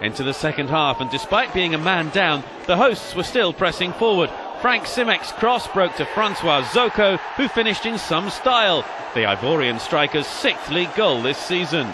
into the second half, and despite being a man down, the hosts were still pressing forward. Frank Simek's cross broke to Francois Zoko, who finished in some style, the Ivorian striker's sixth league goal this season.